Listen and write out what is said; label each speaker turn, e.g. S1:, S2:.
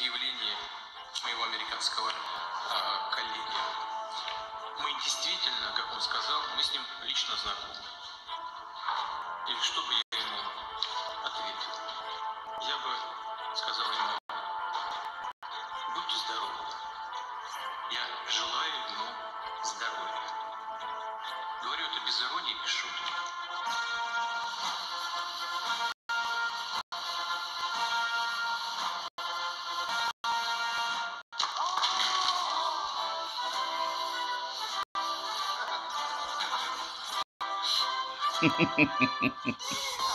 S1: заявление моего американского а, коллеги. Мы действительно, как он сказал, мы с ним лично знакомы. И что бы я ему ответил? Я бы сказал ему, будьте здоровы. Я желаю ему здоровья. Говорю это без иронии, без шутки. Ha ha ha ha ha!